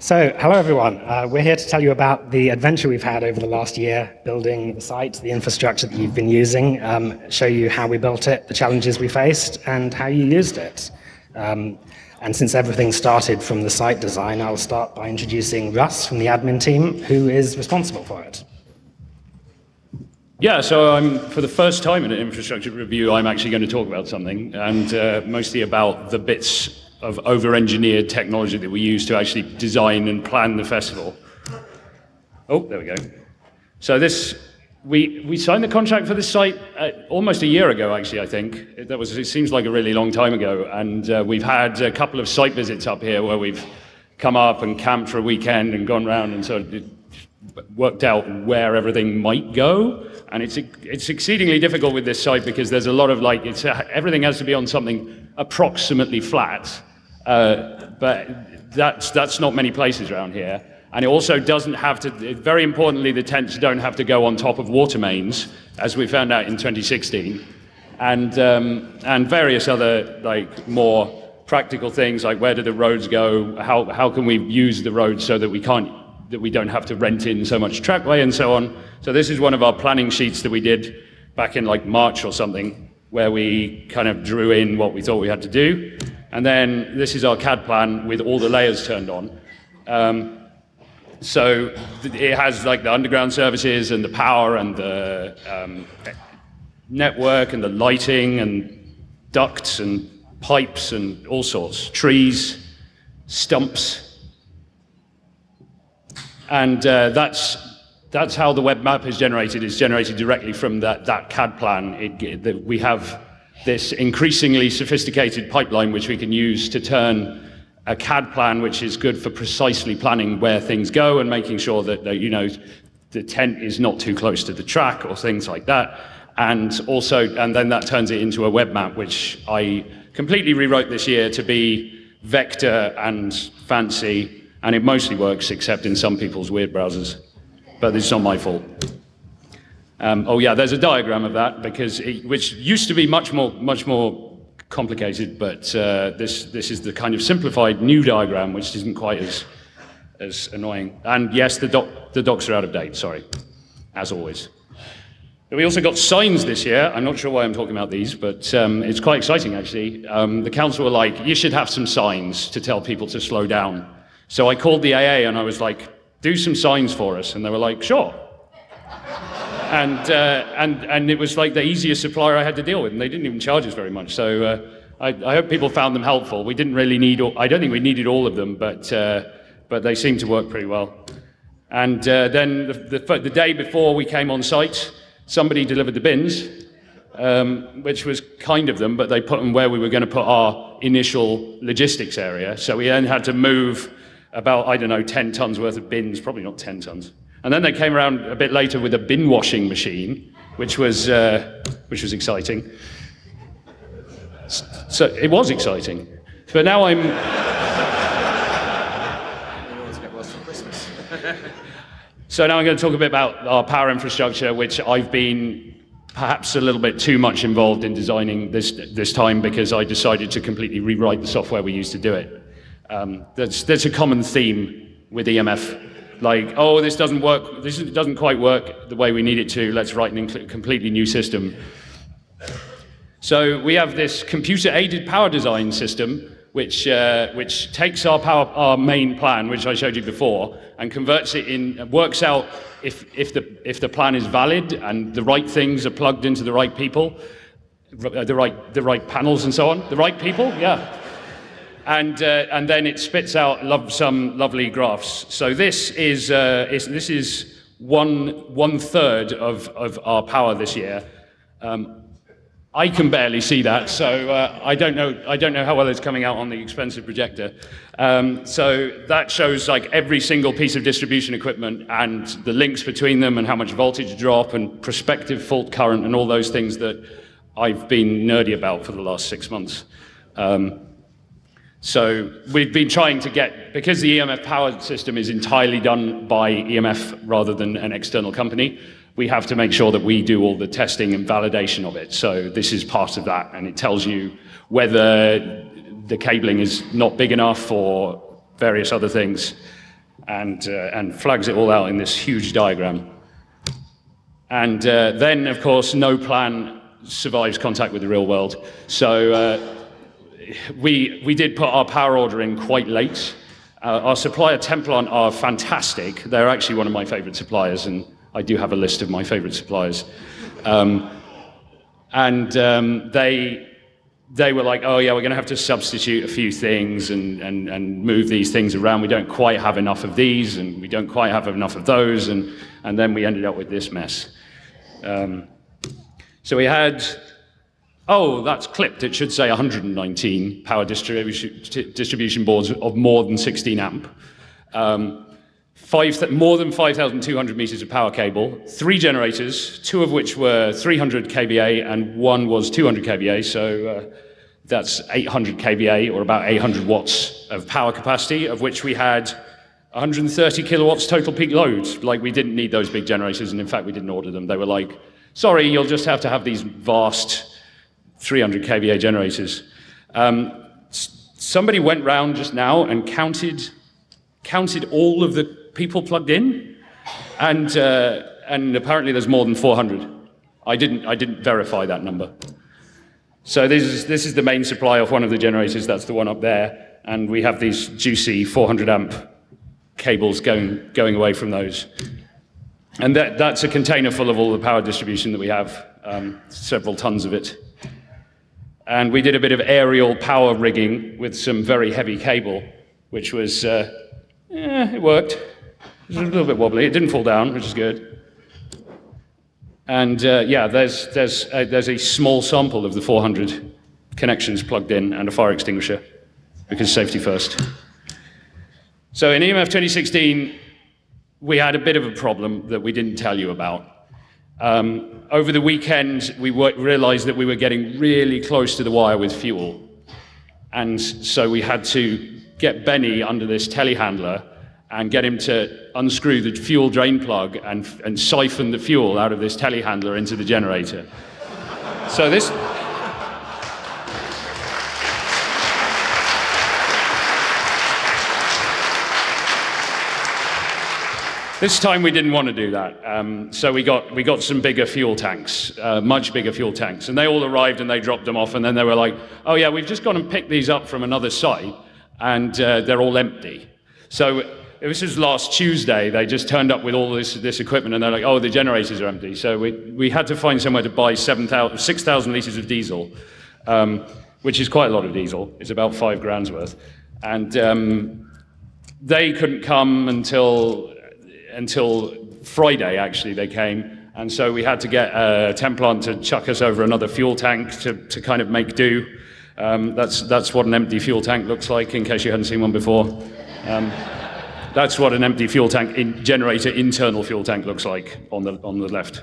So, hello everyone. Uh, we're here to tell you about the adventure we've had over the last year building the site, the infrastructure that you've been using, um, show you how we built it, the challenges we faced, and how you used it. Um, and since everything started from the site design, I'll start by introducing Russ from the admin team, who is responsible for it. Yeah, so I'm for the first time in an infrastructure review, I'm actually going to talk about something, and uh, mostly about the bits of over-engineered technology that we use to actually design and plan the festival. Oh, there we go. So this, we, we signed the contract for this site uh, almost a year ago, actually, I think. That was, it seems like a really long time ago. And uh, we've had a couple of site visits up here where we've come up and camped for a weekend and gone around and sort of worked out where everything might go. And it's, it's exceedingly difficult with this site because there's a lot of like, it's, everything has to be on something approximately flat. Uh, but that's, that's not many places around here. And it also doesn't have to, very importantly, the tents don't have to go on top of water mains, as we found out in 2016. And, um, and various other, like, more practical things, like where do the roads go? How, how can we use the roads so that we can't, that we don't have to rent in so much trackway and so on. So this is one of our planning sheets that we did back in like March or something, where we kind of drew in what we thought we had to do. And then this is our CAD plan with all the layers turned on. Um, so it has like the underground services and the power and the um, network and the lighting and ducts and pipes and all sorts, trees, stumps. And uh, that's, that's how the web map is generated. It's generated directly from that, that CAD plan. It, we have this increasingly sophisticated pipeline which we can use to turn a CAD plan which is good for precisely planning where things go and making sure that, that you know the tent is not too close to the track or things like that and also and then that turns it into a web map which I completely rewrote this year to be vector and fancy and it mostly works except in some people's weird browsers but it's not my fault. Um, oh yeah, there's a diagram of that because it, which used to be much more much more complicated, but uh, this this is the kind of simplified new diagram, which isn't quite as as annoying. And yes, the doc, the docs are out of date. Sorry, as always. We also got signs this year. I'm not sure why I'm talking about these, but um, it's quite exciting actually. Um, the council were like, you should have some signs to tell people to slow down. So I called the AA and I was like, do some signs for us. And they were like, sure and, uh, and, and it was like the easiest supplier I had to deal with, and they didn't even charge us very much. So uh, I, I, hope people found them helpful. We didn't really need, all, I don't think we needed all of them, but, uh, but they seemed to work pretty well. And uh, then the, the, the, day before we came on site, somebody delivered the bins, um, which was kind of them, but they put them where we were going to put our initial logistics area. So we then had to move about, I don't know, 10 tons worth of bins, probably not 10 tons. And then they came around a bit later with a bin washing machine, which was, uh, which was exciting. So it was exciting. But now I'm. so now I'm going to talk a bit about our power infrastructure, which I've been perhaps a little bit too much involved in designing this, this time because I decided to completely rewrite the software we used to do it. Um, a common theme with EMF like, oh, this doesn't work, this doesn't quite work the way we need it to, let's write a completely new system. So we have this computer-aided power design system, which, uh, which takes our, power, our main plan, which I showed you before, and converts it in, works out if, if, the, if the plan is valid and the right things are plugged into the right people, the right, the right panels and so on. The right people, yeah and, uh, and then it spits out love, some lovely graphs. So this is, uh, is this is one, one third of, of our power this year. Um, I can barely see that, so uh, I, don't know, I don't know how well it's coming out on the expensive projector. Um, so that shows like every single piece of distribution equipment and the links between them and how much voltage drop and prospective fault current and all those things that I've been nerdy about for the last six months. Um, so we've been trying to get, because the EMF power system is entirely done by EMF rather than an external company, we have to make sure that we do all the testing and validation of it. So this is part of that, and it tells you whether the cabling is not big enough or various other things. and, uh, and flags it all out in this huge diagram. And uh, then, of course, no plan survives contact with the real world. So uh, we, we did put our power order in quite late. Uh, our supplier Templon are fantastic. They're actually one of my favorite suppliers, and I do have a list of my favorite suppliers. Um, and um, they, they were like, oh, yeah, we're going to have to substitute a few things and, and, and move these things around. We don't quite have enough of these, and we don't quite have enough of those. And, and then we ended up with this mess. Um, so we had, oh, that's clipped. It should say 119 power distribution, distribution boards of more than 16 amp. Um, five, more than 5,200 meters of power cable, three generators, two of which were 300 kVA and one was 200 kVA. So uh, that's 800 kVA or about 800 watts of power capacity, of which we had 130 kilowatts total peak load. Like we didn't need those big generators, and in fact we didn't order them. They were like, sorry, you'll just have to have these vast 300 kVA generators. Um, somebody went round just now and counted counted all of the people plugged in, and uh, and apparently there's more than 400. I didn't I didn't verify that number. So this is this is the main supply of one of the generators. That's the one up there, and we have these juicy 400 amp cables going, going away from those. And that, that's a container full of all the power distribution that we have, um, several tons of it. And we did a bit of aerial power rigging with some very heavy cable, which was, uh, yeah, it worked. It was a little bit wobbly. It didn't fall down, which is good. And uh, yeah, there's, there's, a, there's a small sample of the 400 connections plugged in and a fire extinguisher, because safety first. So in EMF 2016, we had a bit of a problem that we didn't tell you about. Um, over the weekend, we realized that we were getting really close to the wire with fuel. And so we had to get Benny under this telehandler and get him to unscrew the fuel drain plug and, and siphon the fuel out of this telehandler into the generator. so this, This time we didn't want to do that. Um, so we got, we got some bigger fuel tanks, uh, much bigger fuel tanks. And they all arrived and they dropped them off. And then they were like, oh, yeah, we've just gone and picked these up from another site and uh, they're all empty. So this was last Tuesday. They just turned up with all this, this equipment and they're like, oh, the generators are empty. So we, we had to find somewhere to buy 6,000 litres of diesel, um, which is quite a lot of diesel. It's about five grand's worth. And um, they couldn't come until until Friday, actually, they came. And so we had to get uh, Templon to chuck us over another fuel tank to, to kind of make do. Um, that's, that's what an empty fuel tank looks like, in case you hadn't seen one before. Um, that's what an empty fuel tank in, generator internal fuel tank looks like on the, on the left.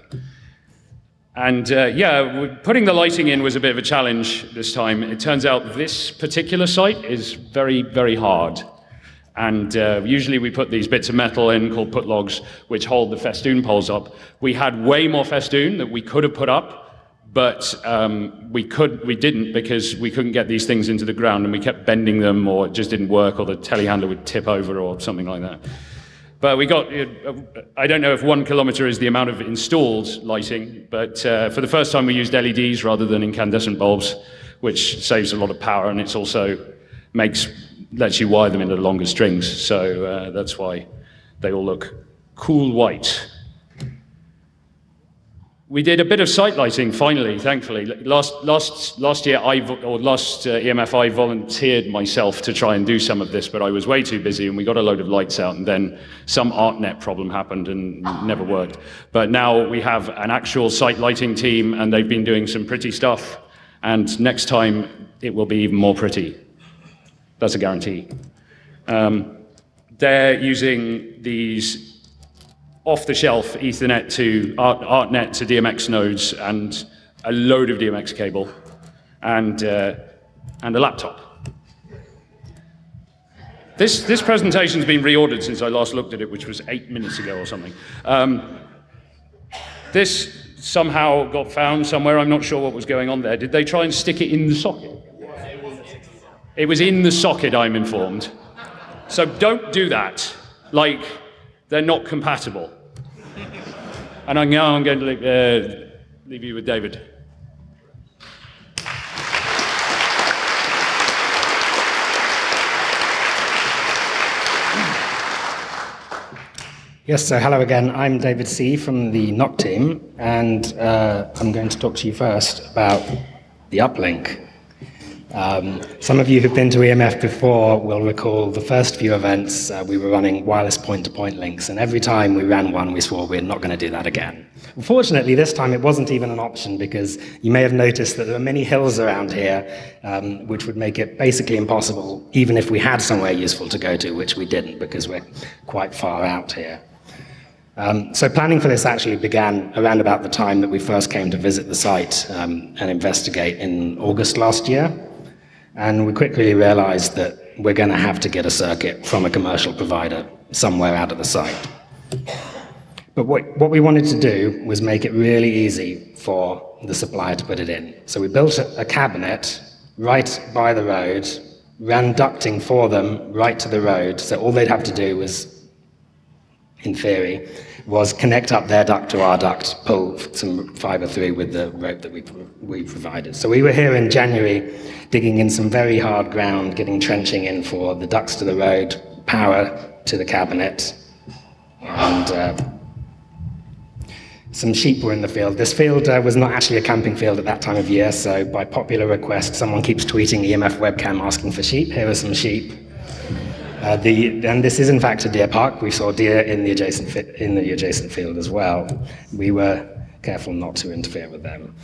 And uh, yeah, putting the lighting in was a bit of a challenge this time. It turns out this particular site is very, very hard. And uh, usually we put these bits of metal in called put logs, which hold the festoon poles up. We had way more festoon that we could have put up, but um, we could we didn't because we couldn't get these things into the ground, and we kept bending them, or it just didn't work, or the telehandler would tip over, or something like that. But we got, uh, I don't know if one kilometer is the amount of installed lighting, but uh, for the first time we used LEDs rather than incandescent bulbs, which saves a lot of power and it also makes lets you wire them into longer strings. So uh, that's why they all look cool white. We did a bit of site lighting finally, thankfully. Last, last, last year, I, or last uh, EMF, I volunteered myself to try and do some of this, but I was way too busy and we got a load of lights out and then some ArtNet problem happened and never worked. But now we have an actual site lighting team and they've been doing some pretty stuff and next time it will be even more pretty. That's a guarantee. Um, they're using these off-the-shelf Ethernet to Art, ArtNet to DMX nodes and a load of DMX cable and, uh, and a laptop. This, this presentation's been reordered since I last looked at it, which was eight minutes ago or something. Um, this somehow got found somewhere. I'm not sure what was going on there. Did they try and stick it in the socket? It was in the socket, I'm informed. So don't do that. like they're not compatible. and I'm, I'm going to leave, uh, leave you with David. Yes, so hello again. I'm David C. from the NOC team, and uh, I'm going to talk to you first about the uplink. Um, some of you who've been to EMF before will recall the first few events uh, we were running wireless point-to-point links, and every time we ran one, we swore we're not going to do that again. Unfortunately, this time it wasn't even an option because you may have noticed that there are many hills around here, um, which would make it basically impossible, even if we had somewhere useful to go to, which we didn't because we're quite far out here. Um, so planning for this actually began around about the time that we first came to visit the site um, and investigate in August last year. And we quickly realized that we're going to have to get a circuit from a commercial provider somewhere out of the site. But what, what we wanted to do was make it really easy for the supplier to put it in. So we built a, a cabinet right by the road, ran ducting for them right to the road. So all they'd have to do was in theory, was connect up their duct to our duct, pull some fiber through with the rope that we, we provided. So we were here in January digging in some very hard ground, getting trenching in for the ducts to the road, power to the cabinet, and uh, some sheep were in the field. This field uh, was not actually a camping field at that time of year, so by popular request, someone keeps tweeting EMF webcam asking for sheep. Here are some sheep. Uh, the, and this is in fact a deer park. We saw deer in the adjacent fi- in the adjacent field as well. We were careful not to interfere with them.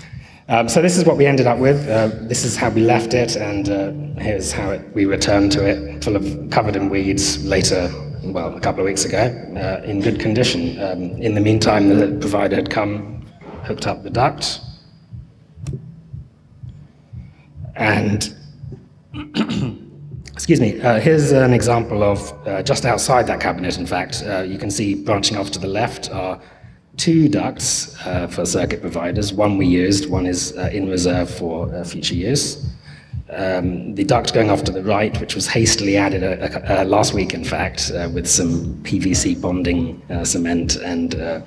Um, so this is what we ended up with. Uh, this is how we left it, and uh, here's how it, we returned to it, full of covered in weeds. Later, well, a couple of weeks ago, uh, in good condition. Um, in the meantime, the provider had come, hooked up the duct, and Excuse me, uh, here's an example of uh, just outside that cabinet, in fact. Uh, you can see branching off to the left are two ducts uh, for circuit providers. One we used, one is uh, in reserve for uh, future use. Um, the duct going off to the right, which was hastily added last week, in fact, with some PVC bonding cement and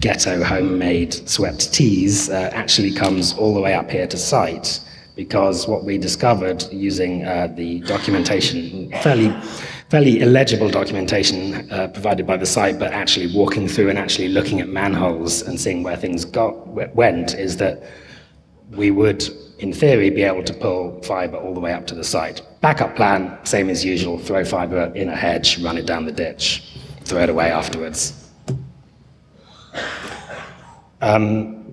ghetto homemade swept tees, actually comes all the way up here to site because what we discovered using uh, the documentation, fairly, fairly illegible documentation uh, provided by the site, but actually walking through and actually looking at manholes and seeing where things got went, is that we would, in theory, be able to pull fiber all the way up to the site. Backup plan, same as usual: throw fiber in a hedge, run it down the ditch, throw it away afterwards. Um,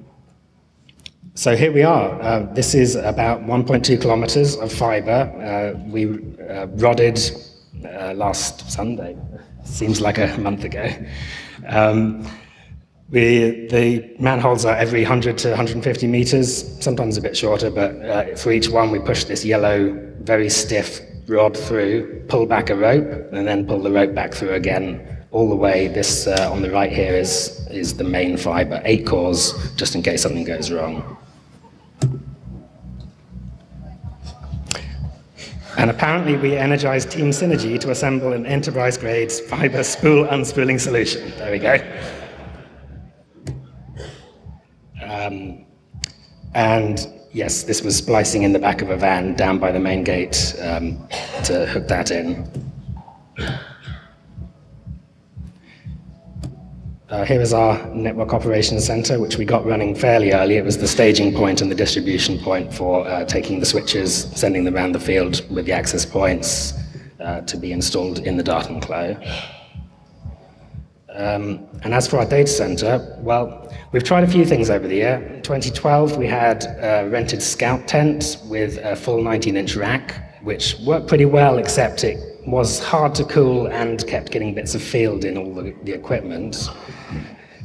so here we are. Uh, this is about 1.2 kilometers of fiber. Uh, we uh, rodded uh, last Sunday. Seems like a month ago. Um, we, the manholes are every 100 to 150 meters, sometimes a bit shorter, but uh, for each one we push this yellow, very stiff rod through, pull back a rope, and then pull the rope back through again all the way. This uh, on the right here is, is the main fiber, eight cores, just in case something goes wrong. And apparently, we energized Team Synergy to assemble an enterprise grade fiber spool unspooling solution. There we go. Um, and yes, this was splicing in the back of a van down by the main gate um, to hook that in. Uh, here is our network operations center, which we got running fairly early. It was the staging point and the distribution point for uh, taking the switches, sending them around the field with the access points uh, to be installed in the Datenklo. Um, and as for our data center, well, we've tried a few things over the year. In 2012, we had a rented scout tent with a full 19 inch rack, which worked pretty well, except it was hard to cool and kept getting bits of field in all the, the equipment.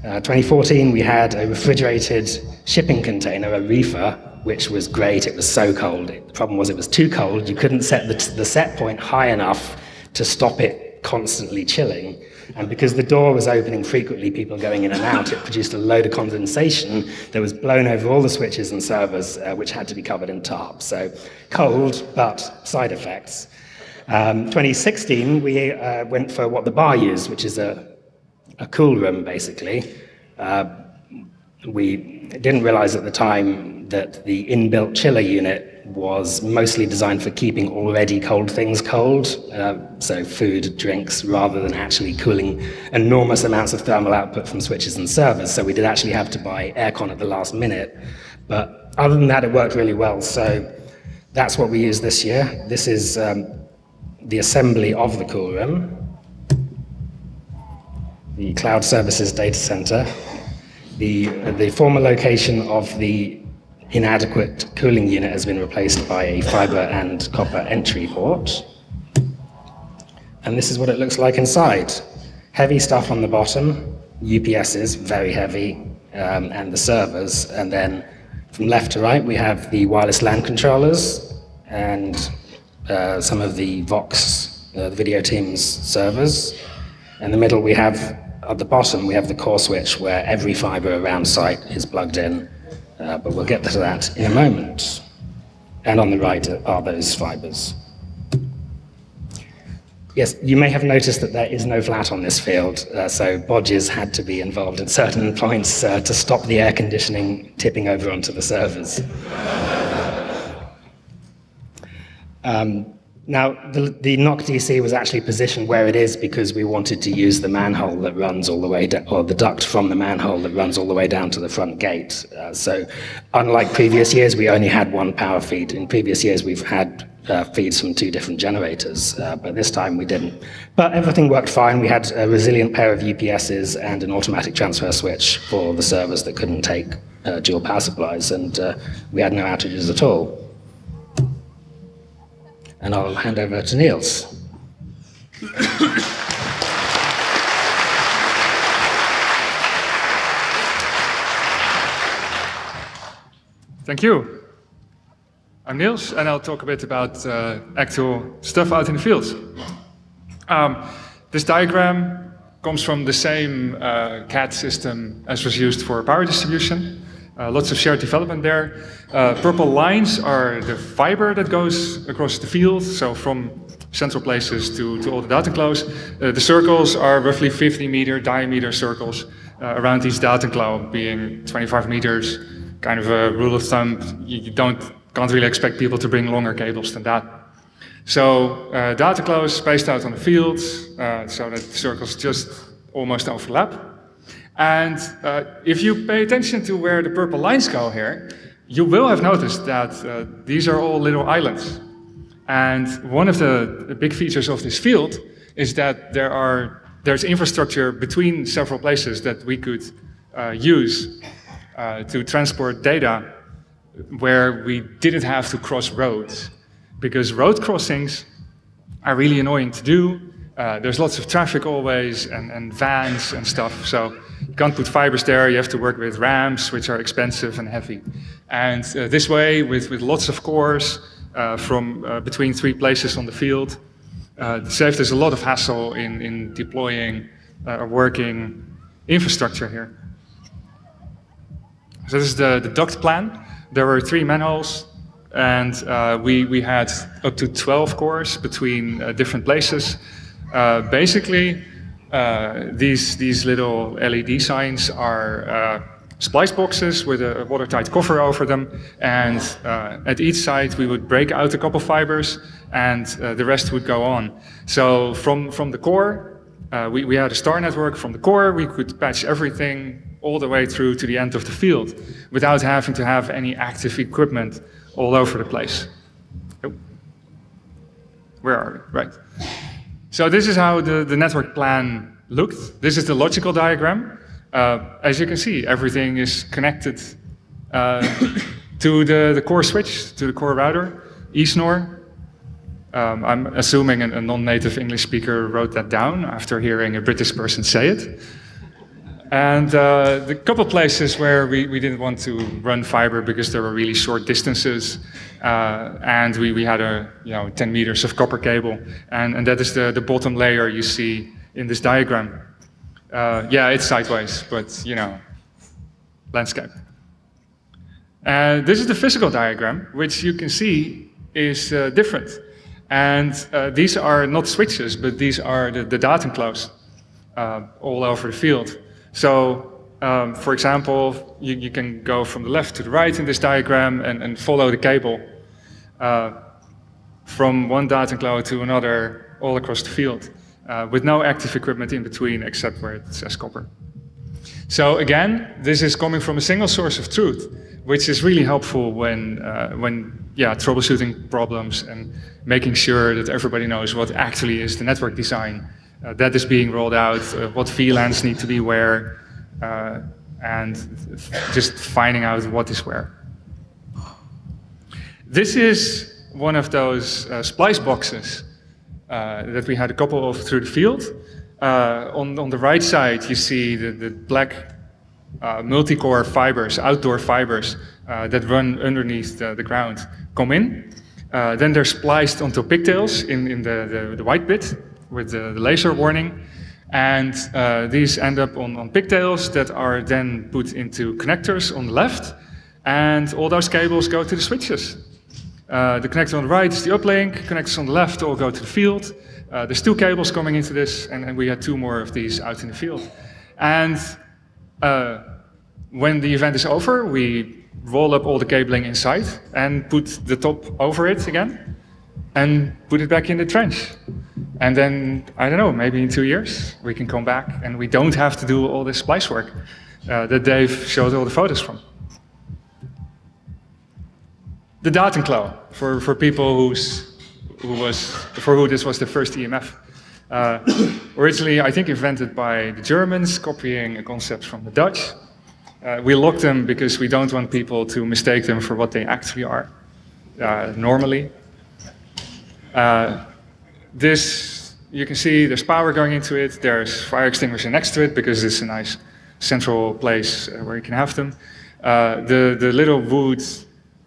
Uh, 2014, we had a refrigerated shipping container, a reefer, which was great. It was so cold. The problem was it was too cold. You couldn't set the, the set point high enough to stop it constantly chilling. And because the door was opening frequently, people going in and out, it produced a load of condensation that was blown over all the switches and servers, uh, which had to be covered in tarp. So cold, but side effects. Um, 2016, we uh, went for what the bar used, which is a, a cool room, basically. Uh, we didn't realize at the time that the inbuilt chiller unit was mostly designed for keeping already cold things cold, uh, so food, drinks, rather than actually cooling enormous amounts of thermal output from switches and servers. So we did actually have to buy aircon at the last minute. But other than that, it worked really well. So that's what we use this year. This is um, the assembly of the cool room, the cloud services data center, the, the former location of the inadequate cooling unit has been replaced by a fiber and copper entry port. And this is what it looks like inside. Heavy stuff on the bottom, UPSs, very heavy, um, and the servers. And then from left to right, we have the wireless LAN controllers and uh, some of the Vox, uh, the video team's servers. In the middle, we have, at the bottom, we have the core switch where every fiber around site is plugged in uh, but we'll get to that in a moment. And on the right are those fibers. Yes, you may have noticed that there is no flat on this field, uh, so bodges had to be involved at certain points uh, to stop the air conditioning tipping over onto the servers. Um, now, the, the NOC DC was actually positioned where it is because we wanted to use the manhole that runs all the way down, or the duct from the manhole that runs all the way down to the front gate. Uh, so, unlike previous years, we only had one power feed. In previous years, we've had uh, feeds from two different generators, uh, but this time we didn't. But everything worked fine. We had a resilient pair of UPSs and an automatic transfer switch for the servers that couldn't take uh, dual power supplies, and uh, we had no outages at all and I'll hand over to Niels. Thank you. I'm Niels, and I'll talk a bit about uh, actual stuff out in the fields. Um, this diagram comes from the same uh, CAD system as was used for power distribution. Uh, lots of shared development there. Uh, purple lines are the fiber that goes across the field, so from central places to, to all the data. Uh, the circles are roughly 50 meter diameter circles uh, around each data enclave, being 25 meters, kind of a rule of thumb. You, you, don't, can't really expect people to bring longer cables than that. So uh, data enclaves spaced out on the field, uh, so that the circles just almost overlap. And uh, if you pay attention to where the purple lines go here, you will have noticed that uh, these are all little islands. And one of the big features of this field is that there are, there's infrastructure between several places that we could uh, use uh, to transport data where we didn't have to cross roads. Because road crossings are really annoying to do. Uh, there's lots of traffic always and, and vans and stuff. So can't put fibers there. You have to work with ramps, which are expensive and heavy. And uh, this way, with, with lots of cores uh, from uh, between three places on the field, uh, saves us a lot of hassle in, in deploying uh, a working infrastructure here. So this is the, the duct plan. There were three manholes, and uh, we, we had up to 12 cores between uh, different places. basically, uh, these, these little LED signs are uh, splice boxes with a watertight cover over them. And uh, at each side, we would break out a couple fibers and uh, the rest would go on. So from, from the core, uh, we, we had a star network. From the core, we could patch everything all the way through to the end of the field without having to have any active equipment all over the place. Oh. Where are we? Right. So this is how the, the network plan looked. This is the logical diagram. Uh, as you can see, everything is connected uh, to the, the core switch, to the core router, eSNOR. Um, I'm assuming a, a non-native English speaker wrote that down after hearing a British person say it. And uh, the couple places where we, we didn't want to run fiber because there were really short distances, uh, and we, we had a you know 10 meters of copper cable, and, and that is the, the bottom layer you see in this diagram. Uh, yeah, it's sideways, but you know, landscape. And this is the physical diagram, which you can see is uh, different. And uh, these are not switches, but these are the, the Datenklos uh, all over the field. So, um, for example, you, you, can go from the left to the right in this diagram and, and follow the cable uh, from one Datenklo to another all across the field uh, with no active equipment in between except where it says copper. So again, this is coming from a single source of truth, which is really helpful when, uh, when yeah, troubleshooting problems and making sure that everybody knows what actually is the network design that is being rolled out, uh, what VLANs need to be where, uh, and just finding out what is where. This is one of those uh, splice boxes uh, that we had a couple of through the field. Uh, on, on the right side, you see the, the black uh, multi-core fibers, outdoor fibers uh, that run underneath the, the ground come in. Uh, then they're spliced onto pigtails in, in the, the, the white bit with the, laser warning. And uh, these end up on, on pigtails that are then put into connectors on the left. And all those cables go to the switches. Uh, the connector on the right is the uplink, connectors on the left all go to the field. Uh, there's two cables coming into this, and, and, we had two more of these out in the field. And uh, when the event is over, we roll up all the cabling inside and put the top over it again and put it back in the trench. And then, I don't know, maybe in two years, we can come back and we don't have to do all this splice work uh, that Dave showed all the photos from. The Datenklo, for, for people who's who was, for who this was the first EMF. Uh, originally, I think invented by the Germans, copying a concept from the Dutch. Uh, we lock them because we don't want people to mistake them for what they actually are, uh, normally. This, you can see there's power going into it, there's fire extinguisher next to it because it's a nice central place uh, where you can have them. Uh, the, the little wood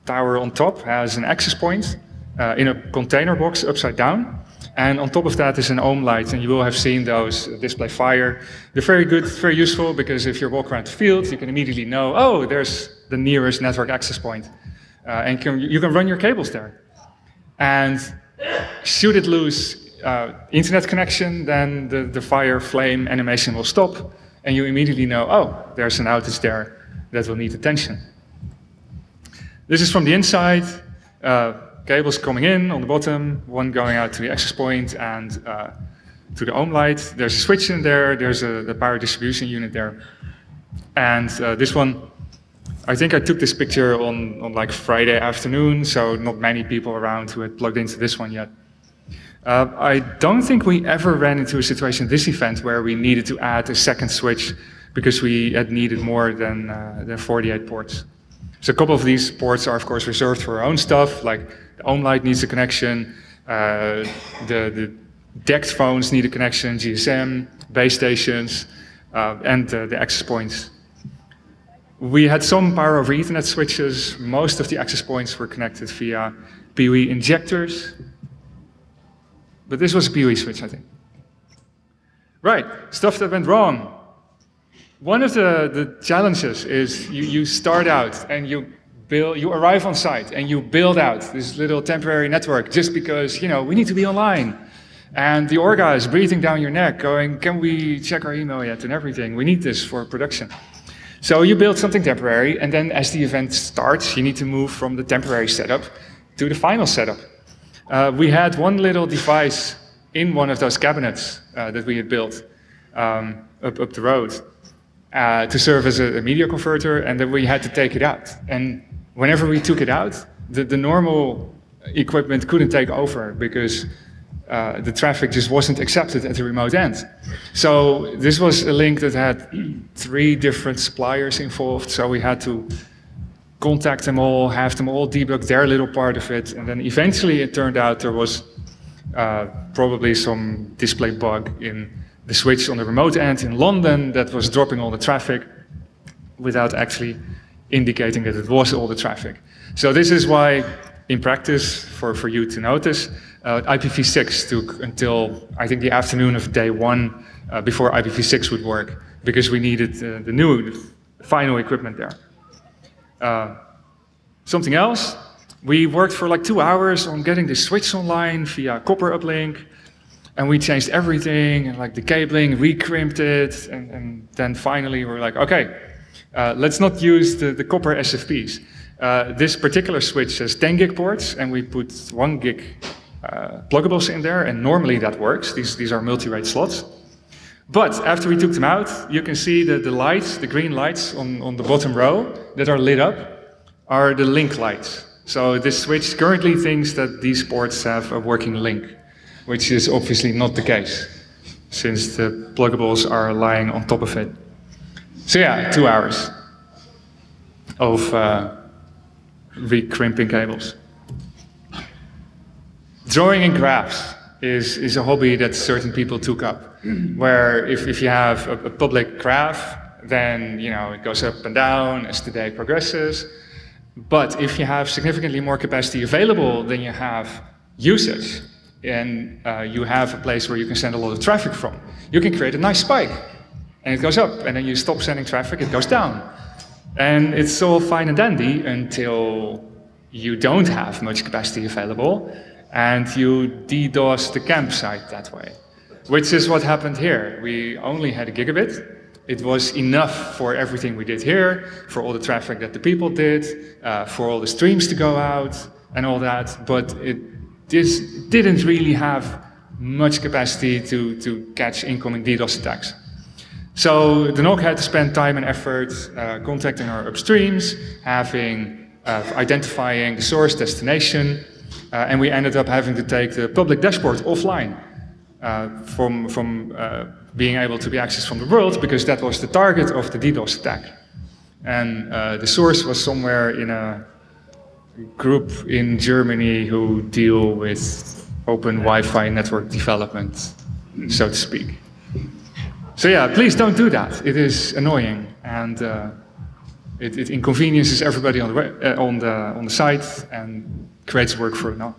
tower on top has an access point uh, in a container box upside down. And on top of that is an ohm light, and you will have seen those display fire. They're very good, very useful, because if you walk around the field, you can immediately know, oh, there's the nearest network access point. Uh, and can, you can run your cables there. And shoot it lose uh, internet connection, then the, the fire flame animation will stop, and you immediately know, oh, there's an outage there that will need attention. This is from the inside. Uh, cables coming in on the bottom, one going out to the access point and uh, to the ohm light. There's a switch in there, there's a the power distribution unit there. And uh, this one, I think I took this picture on, on like Friday afternoon, so not many people around who had plugged into this one yet. Uh, I don't think we ever ran into a situation this event where we needed to add a second switch because we had needed more than, uh, than 48 ports. So a couple of these ports are of course reserved for our own stuff, like the ohm light needs a connection, uh, the, the DECT phones need a connection, GSM, base stations, uh, and the access points. We had some power over Ethernet switches. Most of the access points were connected via PoE injectors. But this was a PoE switch, I think. Right, stuff that went wrong. One of the, the challenges is you, you start out and you build, you arrive on site and you build out this little temporary network just because, you know, we need to be online. And the orga is breathing down your neck going, can we check our email yet and everything? We need this for production. So you build something temporary and then as the event starts, you need to move from the temporary setup to the final setup. Uh, we had one little device in one of those cabinets uh, that we had built um, up, up the road uh, to serve as a, a, media converter, and then we had to take it out. And whenever we took it out, the, the normal equipment couldn't take over because uh, the traffic just wasn't accepted at the remote end. So this was a link that had three different suppliers involved, so we had to contact them all, have them all debug their little part of it, and then eventually it turned out there was uh, probably some display bug in the switch on the remote end in London that was dropping all the traffic without actually indicating that it was all the traffic. So this is why, in practice, for, for you to notice, uh, IPv6 took until, I think, the afternoon of day one uh, before IPv6 would work, because we needed uh, the new final equipment there. Uh, something else, We worked for like two hours on getting the switch online via copper uplink, and we changed everything and like the cabling, recrimped it, and, and then finally we are like, okay, uh, let's not use the, the copper SFPs. Uh, this particular switch has 10 gig ports, and we put one gig uh, pluggables in there, and normally that works. These, these are multi-rate slots. But after we took them out, you can see that the lights, the green lights on, on the bottom row that are lit up, are the link lights. So this switch currently thinks that these ports have a working link, which is obviously not the case, since the pluggables are lying on top of it. So yeah, two hours of uh, recrimping cables. Drawing in graphs is, is a hobby that certain people took up, where if, if you have a, a public graph, then you know it goes up and down as the day progresses. But if you have significantly more capacity available than you have usage, and uh, you have a place where you can send a lot of traffic from, you can create a nice spike. And it goes up, and then you stop sending traffic, it goes down. And it's all fine and dandy until you don't have much capacity available, and you DDoS the campsite that way. Which is what happened here. We only had a gigabit. It was enough for everything we did here, for all the traffic that the people did, uh, for all the streams to go out, and all that. But it this didn't really have much capacity to, to catch incoming DDoS attacks. So the NOC had to spend time and effort uh, contacting our upstreams, having, uh, identifying the source destination, uh, and we ended up having to take the public dashboard offline uh, from, from uh, being able to be accessed from the world because that was the target of the DDoS attack. And uh, the source was somewhere in a group in Germany who deal with open Wi-Fi network development, so to speak. So yeah, please don't do that. It is annoying and uh, it, it, inconveniences everybody on the, uh, on the on the site and creates work for a NOC.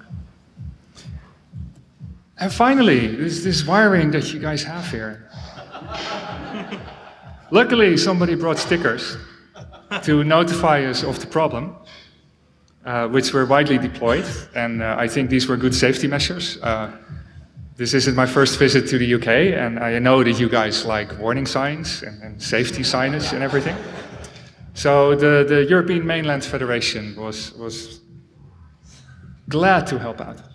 And finally, this, this wiring that you guys have here. Luckily, somebody brought stickers to notify us of the problem, uh, which were widely deployed, and uh, I think these were good safety measures. Uh, this isn't my first visit to the UK, and I know that you guys like warning signs and, and safety signage and everything. So the, the European Mainland Federation was, was glad to help out.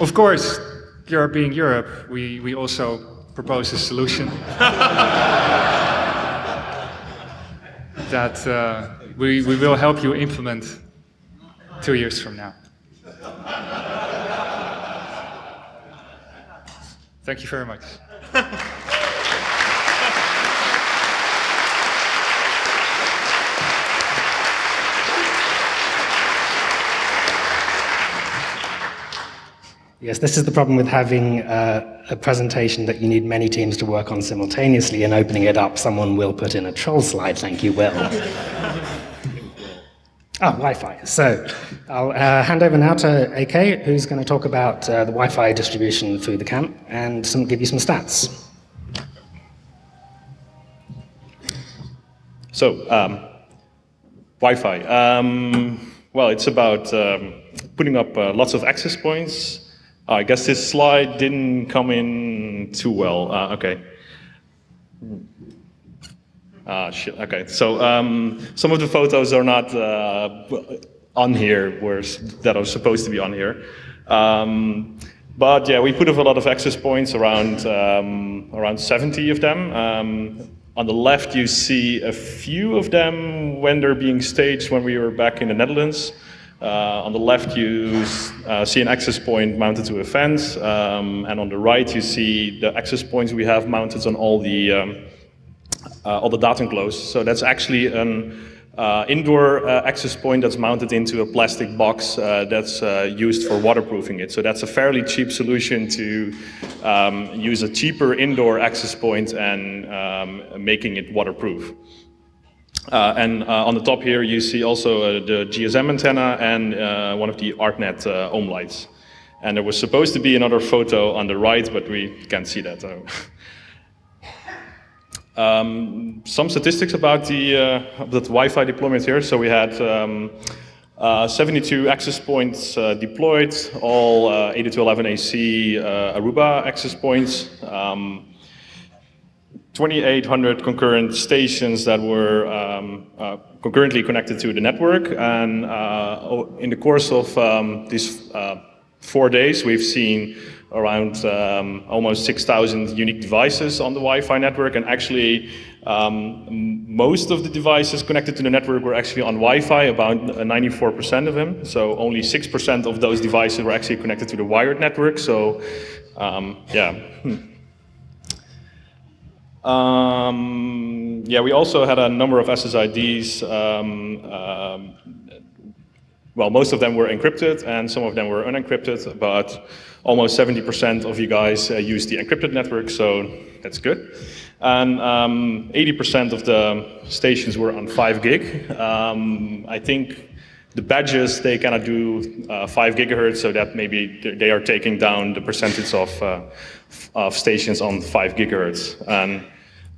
Of course, Europe being Europe, we, we also propose a solution that uh, we, we will help you implement two years from now. Thank you very much. Yes, this is the problem with having uh, a presentation that you need many teams to work on simultaneously and opening it up, someone will put in a troll slide, thank you, Will. Ah, Wi-Fi. So I'll uh, hand over now to AK, who's going to talk about uh, the Wi-Fi distribution through the camp and some, give you some stats. So, um, Wi-Fi. Um, well, it's about um, putting up uh, lots of access points uh, I guess this slide didn't come in too well. Uh, okay. Ah, shit. Okay. So um, some of the photos are not uh, on here, where that are supposed to be on here. Um, but yeah, we put up a lot of access points, around um, around 70 of them. Um, on the left, you see a few of them when they're being staged when we were back in the Netherlands. Uh, on the left, you uh, see an access point mounted to a fence, um, and on the right, you see the access points we have mounted on all the um, uh, all the data. So that's actually an uh, indoor uh, access point that's mounted into a plastic box uh, that's used for waterproofing it. So that's a fairly cheap solution to um, use a cheaper indoor access point and um, making it waterproof. Uh, and uh, on the top here, you see also uh, the GSM antenna and uh, one of the ArtNet uh, ohm lights. And there was supposed to be another photo on the right, but we can't see that. um, some statistics about the, uh, the Wi-Fi deployment here. So we had um, Uh, 72 access points deployed, all uh, 802.11ac uh, Aruba access points. Um, 2,800 concurrent stations that were um, uh, concurrently connected to the network. And uh, in the course of um, these uh, four days, we've seen around um, almost 6,000 unique devices on the Wi-Fi network. And actually, um, most of the devices connected to the network were actually on Wi-Fi, about uh, 94% of them. So only 6% of those devices were actually connected to the wired network. So um, yeah. Hmm. Um, yeah, we also had a number of SSIDs. Um, um, well, most of them were encrypted and some of them were unencrypted, but almost 70% of you guys uh, use the encrypted network, so that's good. And um, 80% of the stations were on 5 gig. Um, I think the badges, they cannot do uh, 5 gigahertz, so that maybe they are taking down the percentage of, uh, of stations on 5 gigahertz. And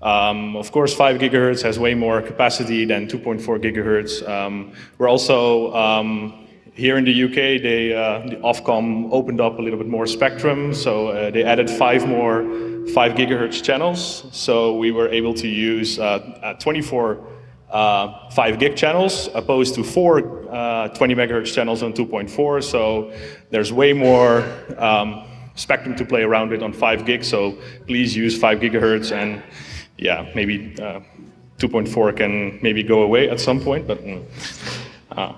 um, of course, 5 gigahertz has way more capacity than 2.4 gigahertz. Um, we're also um, here in the UK, they, uh, the Ofcom opened up a little bit more spectrum, so uh, they added five more 5 gigahertz channels. So we were able to use uh, uh, 24 uh, 5 gig channels opposed to four uh, 20 megahertz channels on 2.4. So there's way more um, spectrum to play around with on 5 gig. So please use 5 gigahertz and yeah, maybe uh, 2.4 can maybe go away at some point, but. Uh,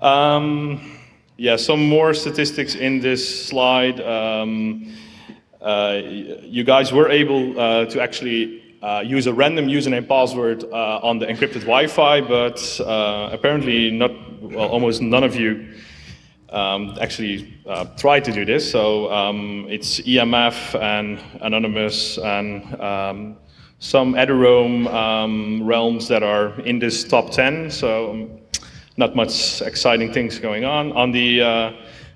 um, yeah, some more statistics in this slide. Um, uh, you guys were able uh, to actually uh, use a random username password uh, on the encrypted Wi-Fi, but uh, apparently not. Well, almost none of you um, actually uh, tried to do this. So um, it's EMF and Anonymous and um, some eduroam um, realms that are in this top 10. So um, not much exciting things going on. On the, uh,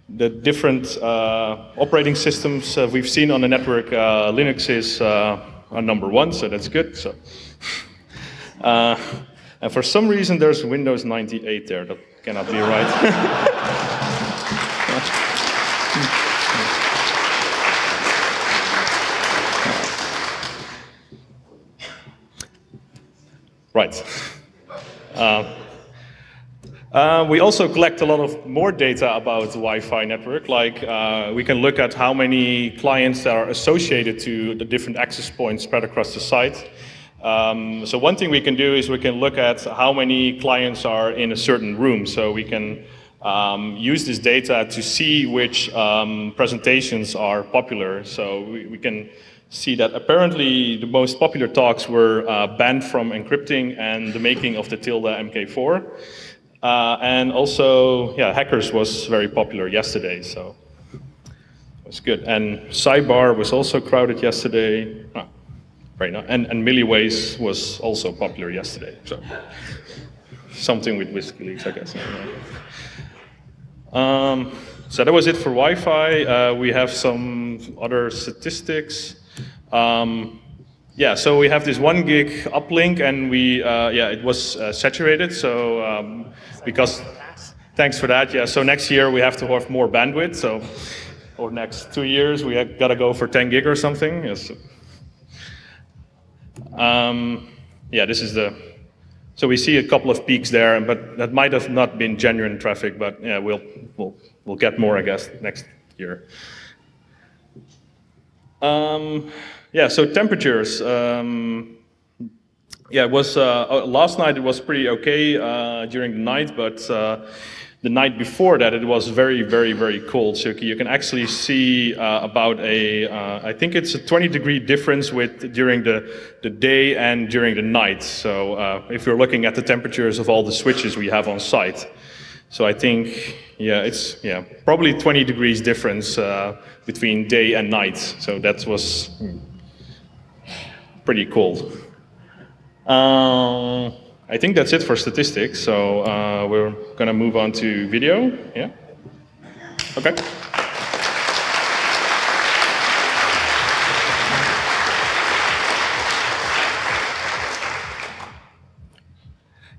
the different uh, operating systems uh, we've seen on the network, uh, Linux is uh, number one, so that's good. So. Uh, and for some reason, there's Windows 98 there. That cannot be right. right. Uh, uh, we also collect a lot of more data about the Wi-Fi network. Like uh, we can look at how many clients are associated to the different access points spread across the site. Um, so one thing we can do is we can look at how many clients are in a certain room. So we can um, use this data to see which um, presentations are popular. So we, we can see that apparently the most popular talks were uh, banned from encrypting and the making of the TiLDA MK4. Uh, and also, yeah, hackers was very popular yesterday, so it was good. And Sidebar was also crowded yesterday. Ah, very nice. And, and Milliways was also popular yesterday, so something with WikiLeaks, I guess. Um, so that was it for Wi-Fi. Uh, we have some other statistics. Um, yeah, so we have this one gig uplink, and we uh, yeah it was uh, saturated. So um, because thanks for that. Yeah, so next year we have to have more bandwidth. So or next two years we got to go for 10 gig or something. Yes. Um, yeah, this is the. So we see a couple of peaks there, but that might have not been genuine traffic. But yeah, we'll we'll we'll get more, I guess, next year. Um, yeah, so temperatures. Um, yeah, it was uh, uh, last night. It was pretty okay uh, during the night, but uh, the night before that, it was very, very, very cold. So you can actually see uh, about a, uh, I think it's a 20 degree difference with during the the day and during the night. So uh, if you're looking at the temperatures of all the switches we have on site, so I think, yeah, it's yeah probably 20 degrees difference uh, between day and night. So that was hmm, pretty cold. Um, I think that's it for statistics. So uh, we're gonna move on to video. Yeah. Okay.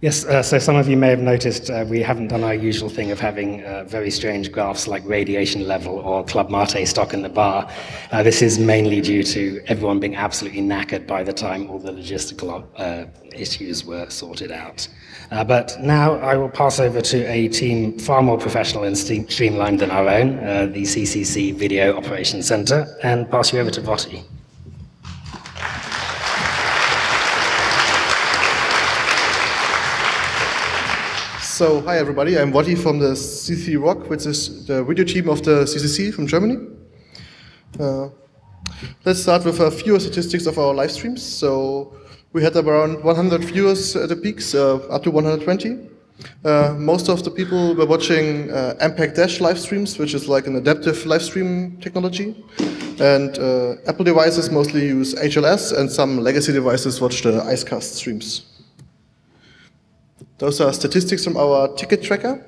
Yes, uh, so some of you may have noticed uh, we haven't done our usual thing of having uh, very strange graphs like radiation level or Club Mate stock in the bar. Uh, this is mainly due to everyone being absolutely knackered by the time all the logistical uh, issues were sorted out. Uh, but now I will pass over to a team far more professional and streamlined than our own, the CCC Video Operations Center, and pass you over to Votti. So, hi everybody, I'm Votti from the CC Rock, which is the video team of the CCC from Germany. Uh, let's start with a few statistics of our live streams. So, we had around 100 viewers at the peaks, uh, up to 120. Uh, most of the people were watching uh, MPEG Dash live streams, which is like an adaptive live stream technology. And uh, Apple devices mostly use HLS, and some legacy devices watch the Icecast streams. Those are statistics from our ticket tracker.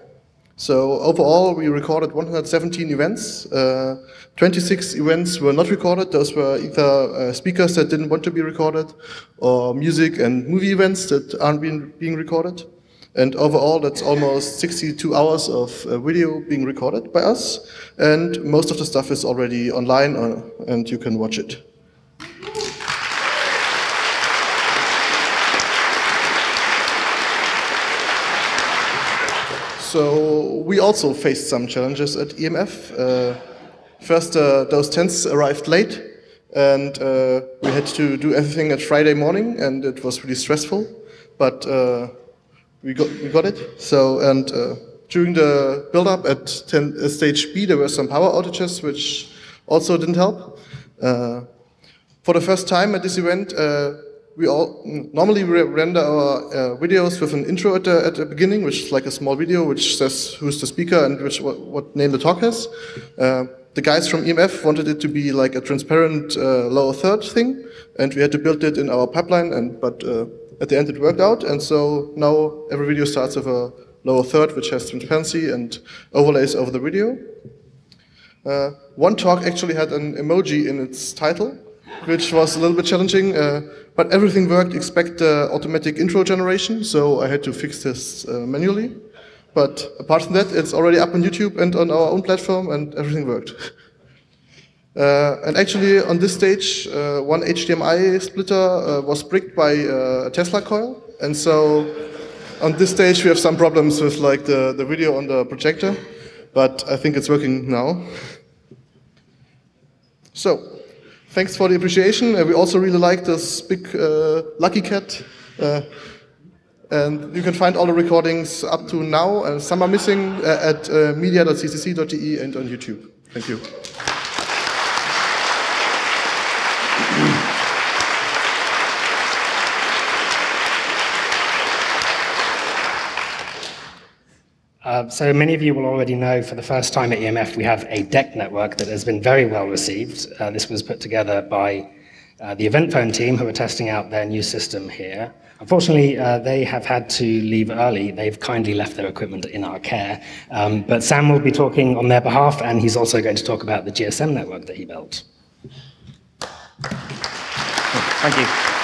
So overall, we recorded 117 events. Uh, 26 events were not recorded. Those were either uh, speakers that didn't want to be recorded or music and movie events that aren't being, being recorded. And overall, that's almost 62 hours of uh, video being recorded by us. And most of the stuff is already online uh, and you can watch it. So we also faced some challenges at EMF. Uh, first, uh, those tents arrived late, and uh, we had to do everything at Friday morning, and it was really stressful. But uh, we got we got it. So and uh, during the build-up at ten, uh, stage B, there were some power outages, which also didn't help. for the first time at this event, we all normally we render our uh, videos with an intro at the, at the beginning, which is like a small video which says who's the speaker and which what, what name the talk has. Uh, the guys from EMF wanted it to be like a transparent uh, lower third thing, and we had to build it in our pipeline. And but uh, at the end it worked out, and so now every video starts with a lower third which has transparency and overlays over the video. Uh, one talk actually had an emoji in its title, which was a little bit challenging. Uh, but everything worked except the automatic intro generation, so I had to fix this uh, manually. But apart from that, it's already up on YouTube and on our own platform, and everything worked. Uh, and actually, on this stage, uh, one HDMI splitter uh, was bricked by uh, a Tesla coil, and so on this stage we have some problems with like the, the video on the projector, but I think it's working now. So, thanks for the appreciation. Uh, we also really like this big uh, Lucky Cat. Uh, and you can find all the recordings up to now, and some are missing uh, at uh, media.ccc.de and on YouTube. Thank you. Uh, so many of you will already know for the first time at EMF we have a DECT network that has been very well received. Uh, this was put together by uh, the Eventphone team who are testing out their new system here. Unfortunately, uh, they have had to leave early. They've kindly left their equipment in our care. Um, but Sam will be talking on their behalf, and he's also going to talk about the GSM network that he built. Thank you.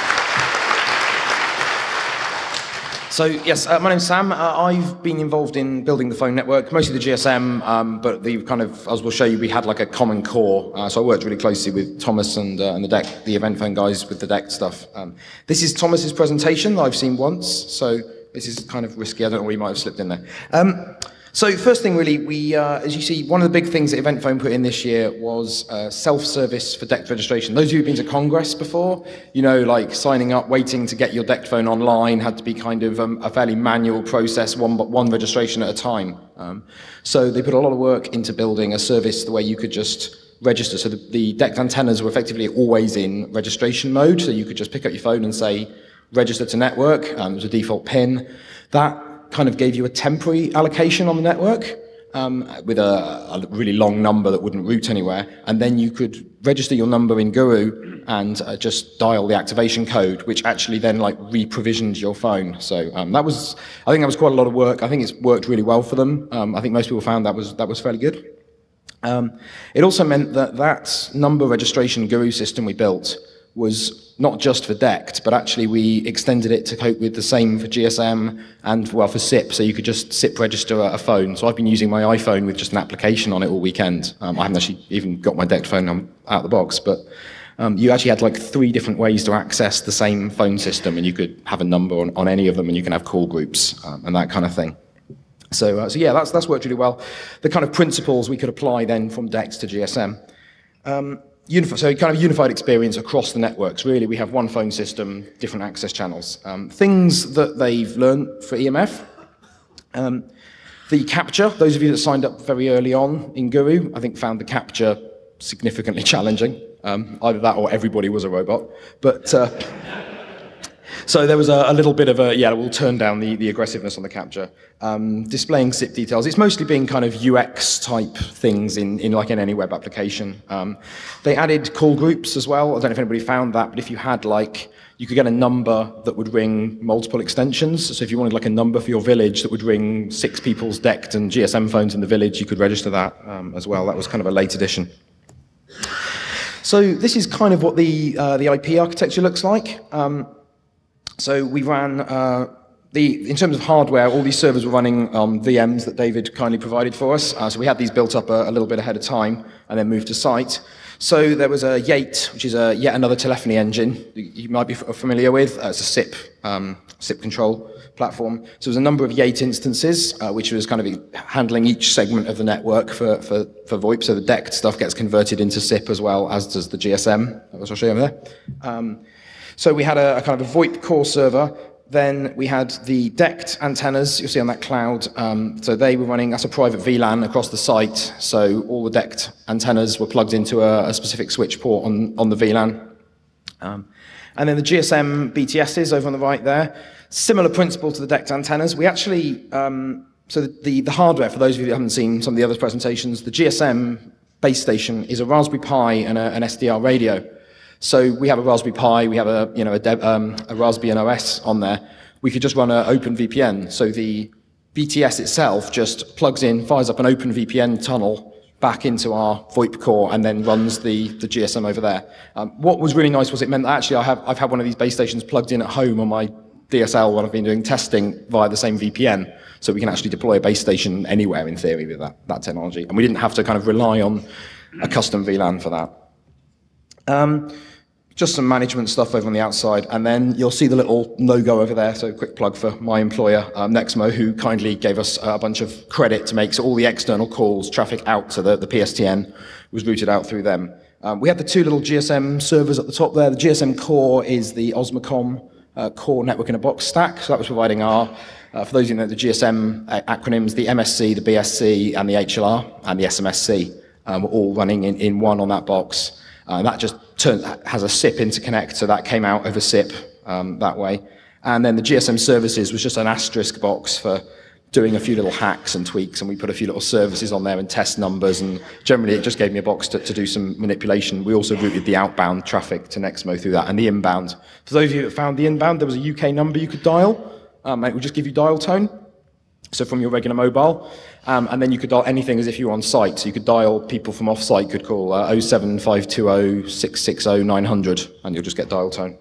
So yes, uh, my name's Sam. Uh, I've been involved in building the phone network, mostly the GSM, um, but the kind of, as we'll show you, we had like a common core. Uh, so I worked really closely with Thomas and, uh, and the DECT, the Eventphone guys with the DECT stuff. Um, this is Thomas's presentation that I've seen once, so this is kind of risky. I don't know you might have slipped in there. Um, so first thing really, we, uh, as you see, one of the big things that Eventphone put in this year was uh, self-service for DECT registration. Those of you who've been to Congress before, you know, like signing up, waiting to get your DECT phone online had to be kind of um, a fairly manual process, one, one registration at a time. Um, so they put a lot of work into building a service the way you could just register. So the, the DECT antennas were effectively always in registration mode, so you could just pick up your phone and say, register to network, um, there's a default PIN. That kind of gave you a temporary allocation on the network um, with a, a, really long number that wouldn't route anywhere, and then you could register your number in Guru and uh, just dial the activation code, which actually then like re-provisioned your phone. So um, that was, I think that was quite a lot of work. I think it's worked really well for them. Um, I think most people found that was that was fairly good. Um, it also meant that that number registration Guru system we built was not just for DECT, but actually we extended it to cope with the same for GSM and, well, for SIP. So you could just SIP register a phone. So I've been using my iPhone with just an application on it all weekend. Um, I haven't actually even got my DECT phone out of the box, but um, you actually had like three different ways to access the same phone system, and you could have a number on, on any of them, and you can have call groups um, and that kind of thing. So, uh, so yeah, that's, that's worked really well. The kind of principles we could apply then from DECT to GSM. Um, so kind of unified experience across the networks. Really, we have one phone system, different access channels. Um, things that they've learned for EMF. Um, the CAPTCHA, those of you that signed up very early on in Guru, I think found the CAPTCHA significantly challenging. Um, either that or everybody was a robot. But uh, so there was a, a, little bit of a, yeah, we'll turn down the, the aggressiveness on the CAPTCHA. Um, displaying SIP details, it's mostly being kind of UX type things in, in like in any web application. Um, they added call groups as well. I don't know if anybody found that, but if you had like, you could get a number that would ring multiple extensions. So if you wanted like a number for your village that would ring six people's DECT and GSM phones in the village, you could register that um, as well. That was kind of a late addition. So this is kind of what the, uh, the IP architecture looks like. Um, so we ran, uh, the, in terms of hardware, all these servers were running on VMs that David kindly provided for us. Uh, so we had these built up a, a, little bit ahead of time and then moved to site. So there was a Yate, which is a, yet another telephony engine you might be familiar with. Uh, it's a SIP, um, SIP control platform. So there was a number of Yate instances, uh, which was kind of handling each segment of the network for, for, for VoIP. So the DECT stuff gets converted into SIP as well, as does the GSM, which I'll show you over there. Um, so we had a, a, kind of a VoIP core server. Then we had the DECT antennas you'll see on that cloud. Um, so they were running as a private VLAN across the site. So all the DECT antennas were plugged into a, a specific switch port on, on the VLAN. Um, and then the GSM BTSs over on the right there. Similar principle to the DECT antennas. We actually, um, so the, the hardware, for those of you who haven't seen some of the other presentations, the GSM base station is a Raspberry Pi and a, an SDR radio. So we have a Raspberry Pi, we have a, you know, a, um, a OS on there. We could just run an OpenVPN. So the BTS itself just plugs in, fires up an OpenVPN tunnel back into our VoIP core and then runs the, the GSM over there. Um, what was really nice was it meant that actually I have, I've had one of these base stations plugged in at home on my DSL when I've been doing testing via the same VPN. So we can actually deploy a base station anywhere in theory with that, that technology. And we didn't have to kind of rely on a custom VLAN for that. Um, just some management stuff over on the outside, and then you'll see the little logo over there. So, quick plug for my employer, um, Nexmo, who kindly gave us a bunch of credit to make so all the external calls, traffic out to the, the PSTN was routed out through them. Um, we have the two little GSM servers at the top there. The GSM core is the Osmocom uh, core network in a box stack. So that was providing our, uh, for those of you know the GSM acronyms, the MSC, the BSC, and the HLR, and the SMSC um, were all running in, in one on that box. Uh, that just has a SIP interconnect, so that came out over SIP um, that way. And then the GSM services was just an Asterisk box for doing a few little hacks and tweaks, and we put a few little services on there and test numbers, and generally it just gave me a box to, to do some manipulation. We also routed the outbound traffic to Nexmo through that, and the inbound. For those of you that found the inbound, there was a UK number you could dial. Um, it would just give you dial tone, so from your regular mobile. Um, and then you could dial anything as if you were on site. So you could dial people from off site, could call uh, 07520 660 900, and you'll just get dial tone.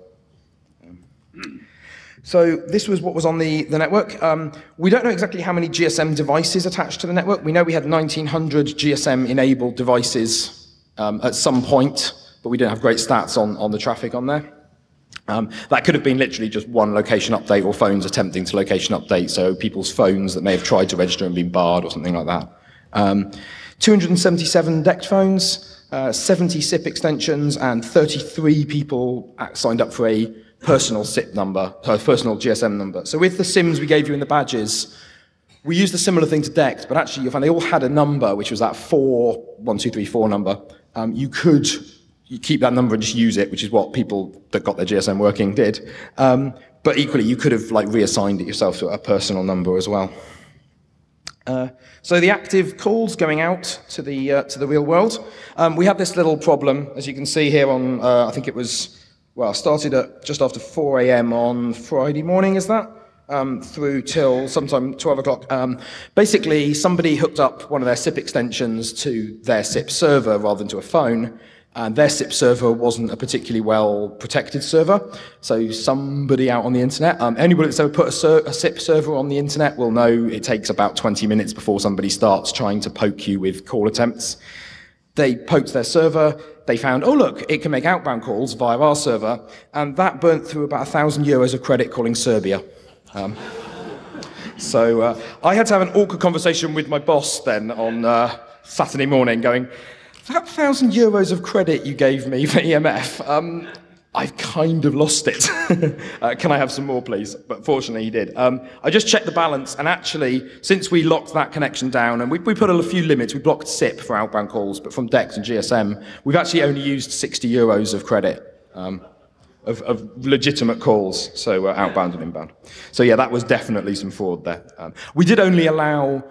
So this was what was on the, the network. Um, we don't know exactly how many GSM devices attached to the network. We know we had 1,900 GSM-enabled devices um, at some point, but we don't have great stats on, on the traffic on there. Um, that could have been literally just one location update or phones attempting to location update, so people's phones that may have tried to register and been barred or something like that. Um, 277 DECT phones, uh, 70 SIP extensions, and 33 people signed up for a personal SIP number, a personal GSM number. So with the SIMs we gave you in the badges, we used a similar thing to DECT, but actually you find they all had a number, which was that four, one, two, three, four number. Um, you could you keep that number and just use it, which is what people that got their GSM working did. Um, but equally, you could have like reassigned it yourself to a personal number as well. Uh, so the active calls going out to the uh, to the real world. Um, we had this little problem, as you can see here on. Uh, I think it was well started at just after 4 a.m. on Friday morning. Is that? Um, through till sometime 12 o'clock. Um, basically, somebody hooked up one of their SIP extensions to their SIP server rather than to a phone, and their SIP server wasn't a particularly well protected server. So somebody out on the internet, um, anybody that's ever put a, ser- a, SIP server on the internet will know it takes about 20 minutes before somebody starts trying to poke you with call attempts. They poked their server, they found, oh look, it can make outbound calls via our server, and that burnt through about a thousand euros of credit calling Serbia. Um, so uh, I had to have an awkward conversation with my boss then on uh, Saturday morning, going, that thousand euros of credit you gave me for EMF, um, I've kind of lost it. uh, can I have some more, please? But fortunately, he did. Um, I just checked the balance, and actually, since we locked that connection down, and we, we put a few limits, we blocked SIP for outbound calls, but from DECT and GSM, we've actually only used 60 euros of credit. Um, of, of, legitimate calls, so uh, outbound and inbound. So yeah, that was definitely some fraud there. Um, we did only allow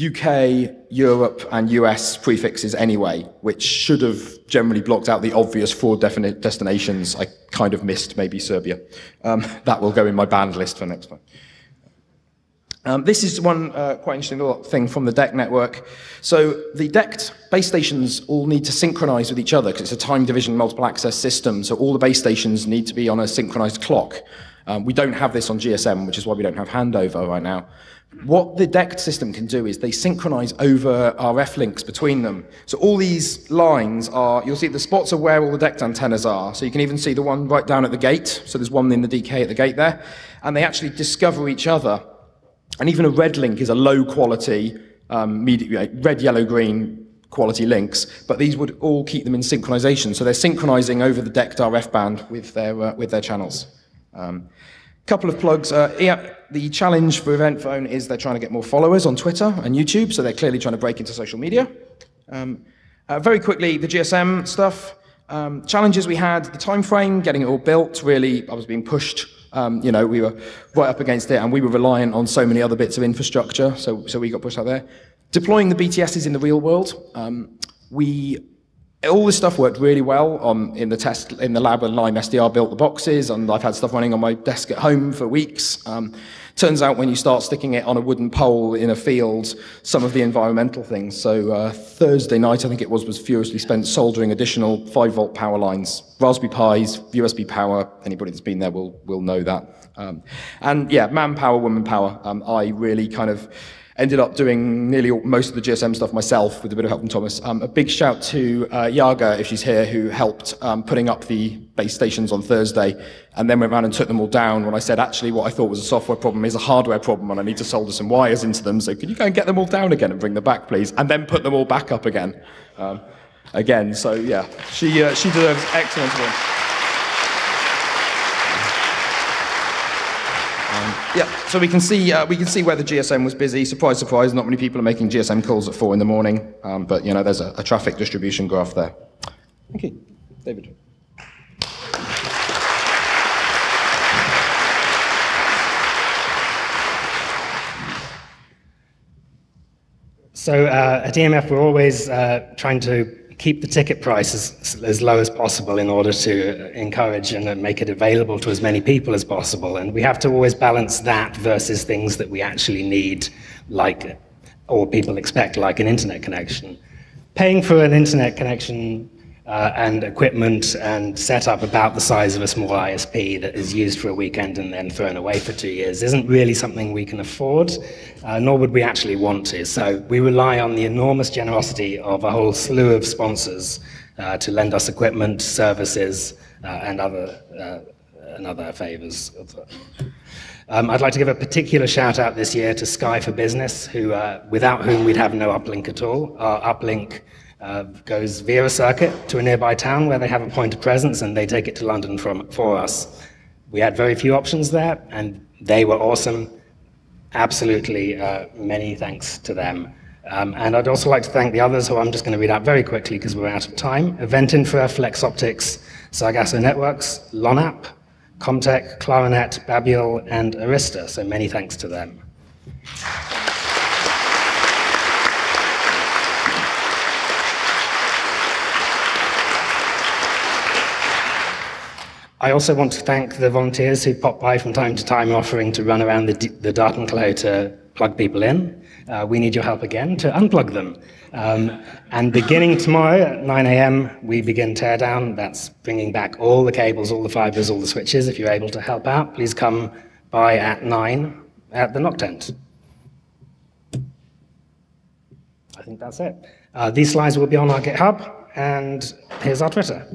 UK, Europe, and US prefixes anyway, which should have generally blocked out the obvious fraud definite destinations. I kind of missed maybe Serbia. Um, that will go in my banned list for next time. Um, this is one uh, quite interesting little thing from the DECT network. So the DECT base stations all need to synchronize with each other because it's a time division multiple access system. So all the base stations need to be on a synchronized clock. Um, we don't have this on GSM, which is why we don't have handover right now. What the DECT system can do is they synchronize over RF links between them. So all these lines are, you'll see the spots are where all the DECT antennas are. So you can even see the one right down at the gate. So there's one in the DK at the gate there. And they actually discover each other. And even a red link is a low quality, um, red, yellow, green quality links, but these would all keep them in synchronization. So they're synchronizing over the DECT RF band with their, uh, with their channels. Um, couple of plugs. Uh, the challenge for Eventphone is they're trying to get more followers on Twitter and YouTube, so they're clearly trying to break into social media. Um, uh, very quickly, the GSM stuff. Um, challenges we had, the time frame, getting it all built, really, I was being pushed. Um, you know, we were right up against it, and we were reliant on so many other bits of infrastructure, so, so we got pushed out there. Deploying the BTSs in the real world, um, we all this stuff worked really well on, in the test in the lab when Lime SDR built the boxes, and I've had stuff running on my desk at home for weeks. Um, turns out when you start sticking it on a wooden pole in a field, some of the environmental things. So uh, Thursday night, I think it was, was furiously spent soldering additional five volt power lines, Raspberry Pis, USB power. Anybody that's been there will will know that. Um, and yeah, man manpower, womanpower. Um, I really kind of ended up doing nearly all, most of the GSM stuff myself with a bit of help from Thomas. Um, a big shout to uh, Yaga, if she's here, who helped um, putting up the base stations on Thursday and then went around and took them all down when I said, actually, what I thought was a software problem is a hardware problem and I need to solder some wires into them. So can you go and get them all down again and bring them back, please? And then put them all back up again. Um, again, so yeah, she, uh, she deserves excellent work. Yeah, so we can see uh, we can see where the GSM was busy. Surprise, surprise, not many people are making GSM calls at four in the morning, um, but you know there's a, a traffic distribution graph there. Thank you, David. So uh, at EMF, we're always uh, trying to keep the ticket price as, as low as possible in order to encourage and make it available to as many people as possible. And we have to always balance that versus things that we actually need, like, or people expect, like an internet connection. Paying for an internet connection uh, and equipment and setup about the size of a small ISP that is used for a weekend and then thrown away for two years isn't really something we can afford, uh, nor would we actually want to. So we rely on the enormous generosity of a whole slew of sponsors uh, to lend us equipment, services, uh, and other uh, and other favors. Um, I'd like to give a particular shout out this year to Sky for Business, who, uh, without whom we'd have no uplink at all. Our uplink uh, goes via a circuit to a nearby town where they have a point of presence and they take it to London from, for us. We had very few options there and they were awesome. Absolutely, uh, many thanks to them. Um, and I'd also like to thank the others who I'm just going to read out very quickly because we're out of time. Event Infra, Flexoptix, Sargasso Networks, Lonap, Comtech, Claranet, Babule, and Arista. So many thanks to them. I also want to thank the volunteers who pop by from time to time offering to run around the, the Datenklo to plug people in. Uh, we need your help again to unplug them. Um, and beginning tomorrow at 9 a.m., we begin teardown. That's bringing back all the cables, all the fibers, all the switches. If you're able to help out, please come by at 9 at the NOC tent. I think that's it. Uh, these slides will be on our GitHub, and here's our Twitter.